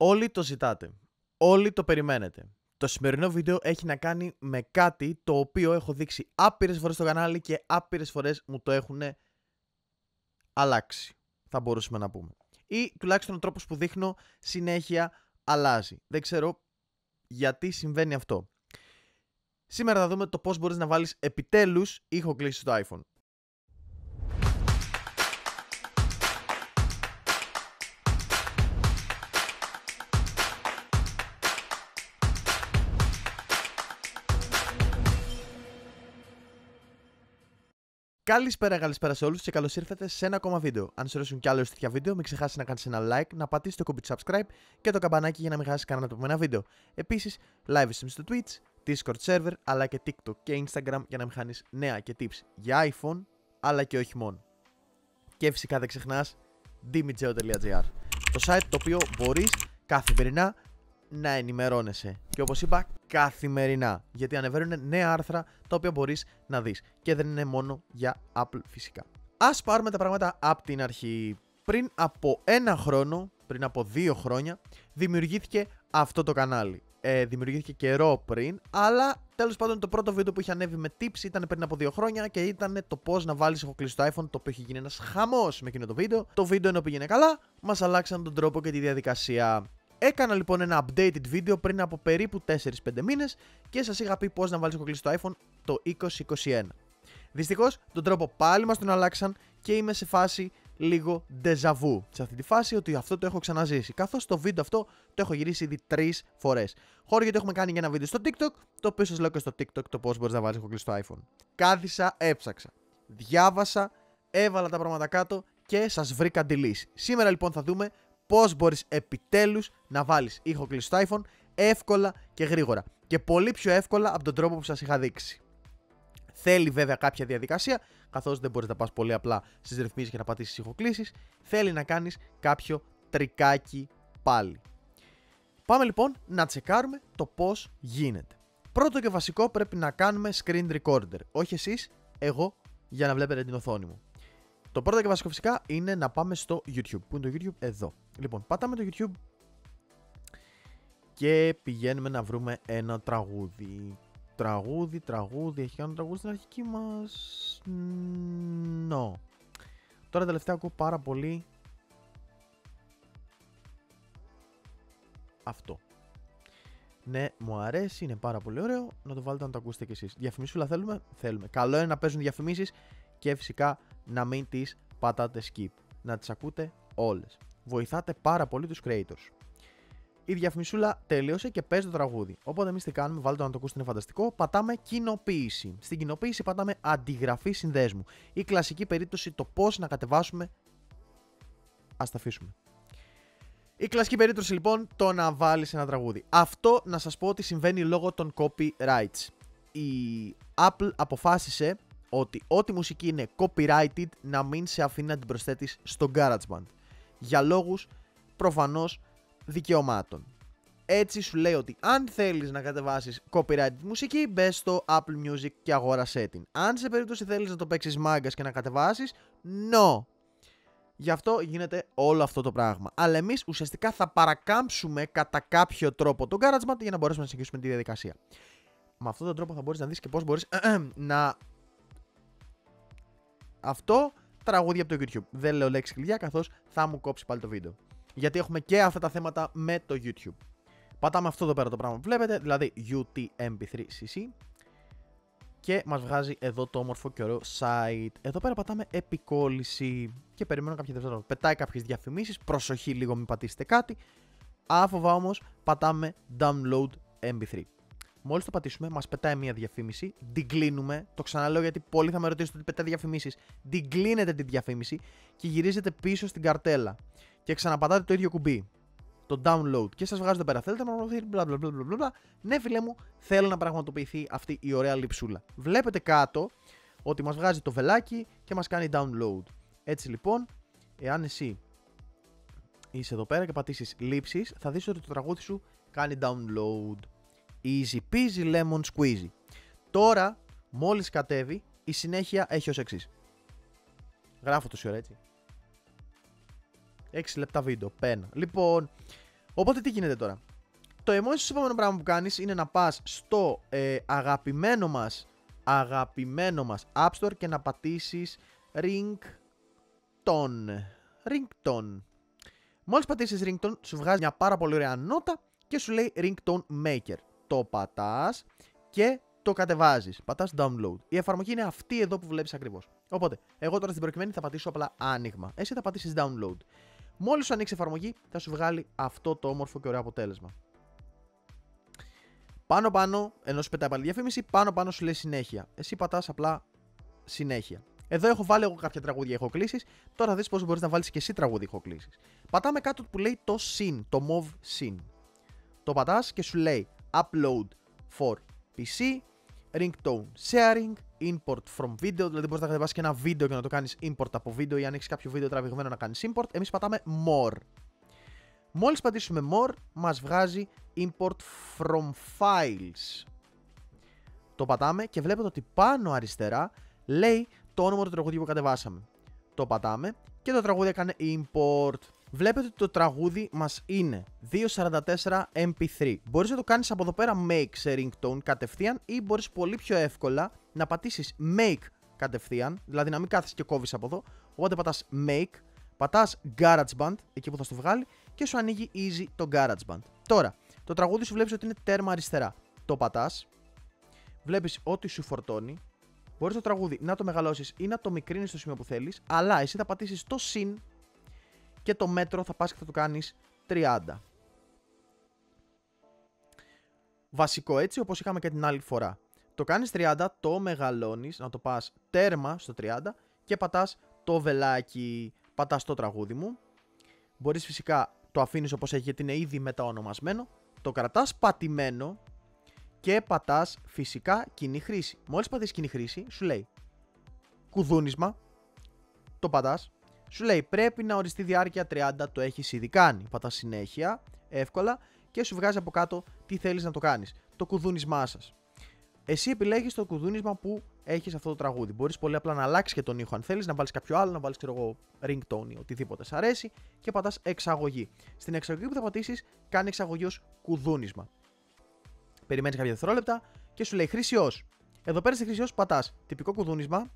Όλοι το ζητάτε. Όλοι το περιμένετε. Το σημερινό βίντεο έχει να κάνει με κάτι το οποίο έχω δείξει άπειρες φορές στο κανάλι και άπειρες φορές μου το έχουν αλλάξει. Θα μπορούσαμε να πούμε. Ή τουλάχιστον ο τρόπος που δείχνω συνέχεια αλλάζει. Δεν ξέρω γιατί συμβαίνει αυτό. Σήμερα θα δούμε το πώς μπορείς να βάλεις επιτέλους ήχο κλίση στο iPhone. Καλησπέρα, καλησπέρα σε όλους και καλώς ήρθατε σε ένα ακόμα βίντεο. Αν σου αρέσουν κι άλλε τέτοια βίντεο, μην ξεχάσεις να κάνεις ένα like, να πατήσεις το κουμπί του subscribe και το καμπανάκι για να μην χάσεις κανένα από επόμενα βίντεο. Επίσης, live stream στο Twitch, Discord server, αλλά και TikTok και Instagram για να μην χάνεις νέα και tips για iPhone, αλλά και όχι μόνο. Και φυσικά δεν ξεχνάς dimitseo.gr το site το οποίο μπορείς καθημερινά να ενημερώνεσαι. Και όπως είπα, καθημερινά. Γιατί ανεβαίνουν νέα άρθρα τα οποία μπορείς να δεις. Και δεν είναι μόνο για Apple φυσικά. Ας πάρουμε τα πράγματα από την αρχή. Πριν από ένα χρόνο, πριν από δύο χρόνια, δημιουργήθηκε αυτό το κανάλι. Ε, δημιουργήθηκε καιρό πριν, αλλά τέλος πάντων το πρώτο βίντεο που είχε ανέβει με tips ήταν πριν από δύο χρόνια και ήταν το πώς να βάλεις ηχοκλήση στο iPhone, το οποίο έχει γίνει ένας χαμός με εκείνο το βίντεο. Το βίντεο ενώ πήγαινε καλά, μας αλλάξαν τον τρόπο και τη διαδικασία. Έκανα λοιπόν ένα updated βίντεο πριν από περίπου 4-5 μήνες και σας είχα πει πώς να βάλεις κοκλή στο iPhone το 2021. Δυστυχώς τον τρόπο πάλι μας τον αλλάξαν και είμαι σε φάση λίγο déjà vu. Σε αυτή τη φάση ότι αυτό το έχω ξαναζήσει. Καθώς το βίντεο αυτό το έχω γυρίσει ήδη 3 φορές. Χώρο γιατί έχουμε κάνει για ένα βίντεο στο TikTok, το οποίο σας λέω και στο TikTok το πώς μπορείς να βάλεις κοκλή στο iPhone. Κάθισα, έψαξα, διάβασα, έβαλα τα πράγματα κάτω και σας βρήκα τη λύση. Σήμερα λοιπόν θα δούμε πώς μπορείς επιτέλους να βάλεις ήχο κλειστό στο iPhone εύκολα και γρήγορα. Και πολύ πιο εύκολα από τον τρόπο που σας είχα δείξει. Θέλει βέβαια κάποια διαδικασία, καθώς δεν μπορείς να πας πολύ απλά στις ρυθμίσεις και να πατήσεις ηχοκλήσεις. Θέλει να κάνεις κάποιο τρικάκι πάλι. Πάμε λοιπόν να τσεκάρουμε το πώς γίνεται. Πρώτο και βασικό πρέπει να κάνουμε screen recorder. Όχι εσείς, εγώ για να βλέπετε την οθόνη μου. Το πρώτο και βασικό φυσικά είναι να πάμε στο YouTube. Πού είναι το YouTube? Εδώ. Λοιπόν, πατάμε το YouTube και πηγαίνουμε να βρούμε ένα τραγούδι. Τραγούδι, τραγούδι, έχει κάνει τραγούδι στην αρχική μας... No. Τώρα τελευταία ακούω πάρα πολύ αυτό. Ναι, μου αρέσει, είναι πάρα πολύ ωραίο. Να το βάλετε να το ακούσετε κι εσείς. Διαφημίσουλα θέλουμε, θέλουμε. Καλό είναι να παίζουν διαφημίσεις και φυσικά να μην τις πατάτε skip. Να τις ακούτε όλες. Βοηθάτε πάρα πολύ τους creators. Η διαφημισούλα τέλειωσε και παίζει το τραγούδι. Οπότε εμείς τι κάνουμε, βάλτε το να το ακούσετε, είναι φανταστικό. Πατάμε κοινοποίηση. Στην κοινοποίηση πατάμε αντιγραφή συνδέσμου. Η κλασική περίπτωση το πώς να κατεβάσουμε. Α τα αφήσουμε. Η κλασική περίπτωση λοιπόν το να βάλεις ένα τραγούδι. Αυτό να σας πω ότι συμβαίνει λόγω των copyrights. Η Apple αποφάσισε ότι ό,τι μουσική είναι copyrighted να μην σε αφήνει να την προσθέτεις στο GarageBand. Για λόγους προφανώς δικαιωμάτων. Έτσι σου λέει ότι αν θέλεις να κατεβάσεις copyrighted μουσική, μπες στο Apple Music και αγόρασέ την. Αν σε περίπτωση θέλεις να το παίξεις μάγκας και να κατεβάσεις, no. Γι' αυτό γίνεται όλο αυτό το πράγμα. Αλλά εμείς ουσιαστικά θα παρακάμψουμε κατά κάποιο τρόπο το GarageBand για να μπορέσουμε να συνεχίσουμε τη διαδικασία. Με αυτόν τον τρόπο θα μπορείς να δεις και πώς μπορείς να αυτό τραγούδια από το YouTube. Δεν λέω λέξη κλειδιά καθώς θα μου κόψει πάλι το βίντεο. Γιατί έχουμε και αυτά τα θέματα με το YouTube. Πατάμε αυτό εδώ πέρα το πράγμα που βλέπετε, δηλαδή UTMP3CC και μας βγάζει εδώ το όμορφο και ωραίο site. Εδώ πέρα πατάμε επικόλληση και περιμένω κάποια δευτερόλεπτα. Πετάει κάποιες διαφημίσεις, προσοχή λίγο μην πατήσετε κάτι. Άφοβα όμως πατάμε download mp3. Μόλις το πατήσουμε, μας πετάει μια διαφήμιση. Την κλείνουμε. Το ξαναλέω γιατί πολλοί θα με ρωτήσουν ότι πετάει διαφημίσεις. Την κλείνετε τη διαφήμιση και γυρίζετε πίσω στην καρτέλα. Και ξαναπατάτε το ίδιο κουμπί. Το download. Και σας βγάζει εδώ πέρα. Θέλετε να πραγματοποιηθεί. Ναι, φίλε μου, θέλω να πραγματοποιηθεί αυτή η ωραία λειψούλα. Βλέπετε κάτω ότι μας βγάζει το βελάκι και μας κάνει download. Έτσι λοιπόν, εάν εσύ είσαι εδώ πέρα και πατήσεις λήψεις, θα δεις ότι το τραγούδι σου κάνει download. Easy peasy lemon squeezy. Τώρα, μόλις κατέβει, η συνέχεια έχει ως εξής. Γράφω τόση ώρα έτσι. 6 λεπτά βίντεο. Πένα. Λοιπόν, Οπότε τι γίνεται τώρα; Το emoji επόμενο πράγμα που κάνεις είναι να πας στο ε, αγαπημένο μας αγαπημένο μας App Store και να πατήσεις Ringtone. Ringtone. Μόλις πατήσεις Ringtone σου βγάζει μια πάρα πολύ ωραία νότα και σου λέει Ringtone Maker. Το πατάς και το κατεβάζεις. Πατάς download. Η εφαρμογή είναι αυτή εδώ που βλέπεις ακριβώς. Οπότε, εγώ τώρα στην προκειμένη θα πατήσω απλά άνοιγμα. Εσύ θα πατήσεις download. Μόλις σου ανοίξεις εφαρμογή θα σου βγάλει αυτό το όμορφο και ωραίο αποτέλεσμα. Πάνω πάνω, ενώ σου πετάει πάλι διαφήμιση, πάνω πάνω σου λέει συνέχεια. Εσύ πατάς απλά συνέχεια. Εδώ έχω βάλει εγώ κάποια τραγούδια ηχοκλήσεις. Τώρα δεις πώς μπορείς να βάλεις και εσύ τραγούδι ηχοκλήσεις. Πατάμε κάτω που λέει το SYN, το MOV SYN. Το πατάς και σου λέει Upload for PC, Ringtone Sharing, Import from Video. Δηλαδή μπορείς να κατεβάσεις και ένα βίντεο και να το κάνεις import από βίντεο ή αν έχεις κάποιο βίντεο τραβηγμένο να κάνεις import. Εμείς πατάμε More. Μόλις πατήσουμε More, μας βγάζει Import from Files. Το πατάμε και βλέπετε ότι πάνω αριστερά λέει το όνομα του τραγουδιού που κατεβάσαμε. Το πατάμε και το τραγούδι έκανε Import. Βλέπετε ότι το τραγούδι μας είναι 244 MP3. Μπορείς να το κάνεις από εδώ πέρα Make σε ringtone κατευθείαν ή μπορείς πολύ πιο εύκολα να πατήσεις Make κατευθείαν, δηλαδή να μην κάθεσαι και κόβεις από εδώ. Οπότε πατάς Make, πατάς GarageBand, εκεί που θα στο βγάλει και σου ανοίγει easy το GarageBand. Τώρα, το τραγούδι σου βλέπεις ότι είναι τέρμα αριστερά. Το πατάς, βλέπεις ότι σου φορτώνει. Μπορείς το τραγούδι να το μεγαλώσεις ή να το μικρύνεις στο σημείο που θέλεις, αλλά εσύ θα πατήσεις το συν και το μέτρο θα πας και θα το κάνεις 30. Βασικό έτσι όπως είχαμε και την άλλη φορά. Το κάνεις 30, το μεγαλώνεις, να το πας τέρμα στο 30 και πατάς το βελάκι, πατάς το τραγούδι μου. Μπορείς φυσικά το αφήνεις όπως έχει γιατί είναι ήδη μεταονομασμένο, το κρατάς πατημένο και πατάς φυσικά κοινή χρήση. Μόλις πατήσεις κοινή χρήση, σου λέει κουδούνισμα, το πατάς, σου λέει πρέπει να οριστεί διάρκεια 30, το έχεις ήδη κάνει. Πατάς συνέχεια, εύκολα και σου βγάζει από κάτω τι θέλεις να το κάνεις. Το κουδούνισμά σας. Εσύ επιλέγεις το κουδούνισμα που έχεις αυτό το τραγούδι. Μπορείς πολύ απλά να αλλάξεις και τον ήχο αν θέλεις, να βάλεις κάποιο άλλο, να βάλεις ξέρω εγώ ringtone ή οτιδήποτε σ' αρέσει και πατάς εξαγωγή. Στην εξαγωγή που θα πατήσεις, κάνει εξαγωγή ως κουδούνισμα. Περιμένεις κάποια δευτερόλεπτα και σου λέει χρήση ως. Εδώ πέρα στη χρήση ως πατάς τυπικό κουδούνισμα,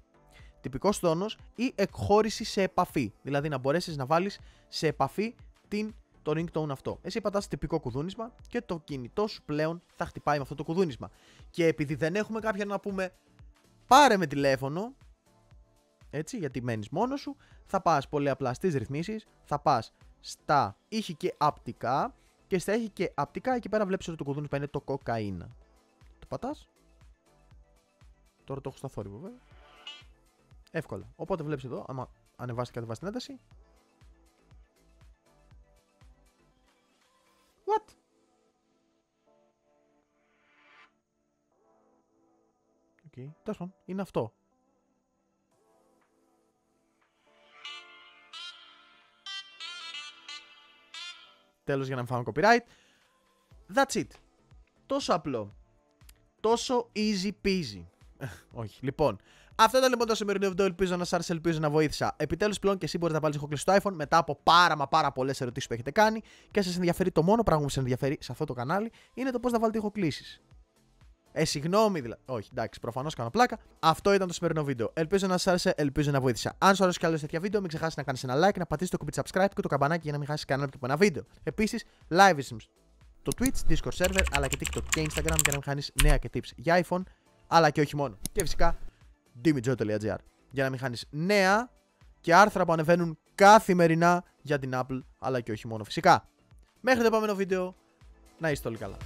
τυπικός τόνος ή εκχώρηση σε επαφή. Δηλαδή να μπορέσεις να βάλεις σε επαφή την το ringtone αυτό. Εσύ πατάς τυπικό κουδούνισμα και το κινητό σου πλέον θα χτυπάει με αυτό το κουδούνισμα. Και επειδή δεν έχουμε κάποιον να πούμε πάρε με τηλέφωνο, έτσι, γιατί μένεις μόνος σου, θα πας πολύ απλά στις ρυθμίσεις, θα πας στα ήχη και απτικά και στα ήχη και απτικά εκεί πέρα βλέπεις ότι το κουδούνισμα είναι το κοκαίνα. Το πατάς. Τώρα το έχω στα θόρυβο βέβαια. Εύκολα. Οπότε βλέπεις εδώ, άμα ανεβάσεις και κατεβάσει την ένταση, What? OK, okay. τέλος είναι αυτό. Τέλος για να μην φάμε copyright. That's it. Τόσο απλό. Τόσο easy peasy. Όχι. Λοιπόν, αυτό ήταν λοιπόν το σημερινό βίντεο. Ελπίζω να σας άρεσε, ελπίζω να βοήθησα. Επιτέλους πλέον και εσύ μπορείς να βάλεις ήχο κλήσης στο iPhone μετά από πάρα μα πάρα πολλές ερωτήσεις που έχετε κάνει και σας ενδιαφέρει το μόνο πράγμα που σας ενδιαφέρει σε αυτό το κανάλι είναι το πώς να βάλετε ήχο κλήσης. Ε, συγγνώμη δηλαδή. Όχι, εντάξει, προφανώς κάνω πλάκα. Αυτό ήταν το σημερινό βίντεο. Ελπίζω να σας άρεσε, ελπίζω να βοήθησα. Αν σου άρεσε κι άλλο τέτοια βίντεο, μην ξεχάσεις να κάνεις ένα like, να πατήσεις το κουμπί subscribe και το καμπανάκι για να μην χάσεις κανένα από ένα βίντεο. Επίσης, live streams το Twitch, Discord server, αλλά και TikTok και Instagram για να μην χάνεις νέα και tips για iPhone, αλλά και όχι μόνο. Και φυσικά dimijo.gr για να μην χάνεις νέα και άρθρα που ανεβαίνουν καθημερινά για την Apple αλλά και όχι μόνο φυσικά. Μέχρι το επόμενο βίντεο να είστε όλοι καλά.